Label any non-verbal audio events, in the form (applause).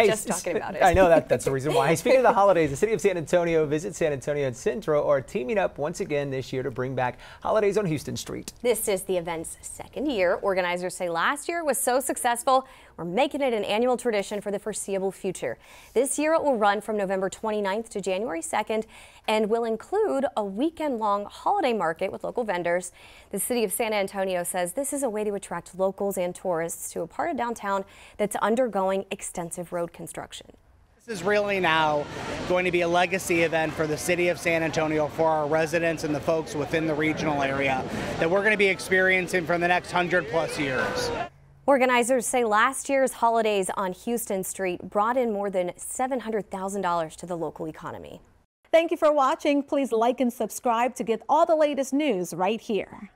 Hey, just talking about it. I know that that's the reason why. Speaking of the (laughs) holidays, the city of San Antonio, Visit San Antonio, and Centro are teaming up once again this year to bring back holidays on Houston Street. This is the event's second year. Organizers say last year was so successful, we're making it an annual tradition for the foreseeable future. This year it will run from November 29th to January 2nd and will include a weekend-long holiday market with local vendors. The city of San Antonio says this is a way to attract locals and tourists to a part of downtown that's undergoing extensive road construction. This is really now going to be a legacy event for the city of San Antonio, for our residents and the folks within the regional area that we're going to be experiencing for the next 100 plus years. Organizers say last year's holidays on Houston Street brought in more than $700,000 to the local economy. Thank you for watching. Please like and subscribe to get all the latest news right here.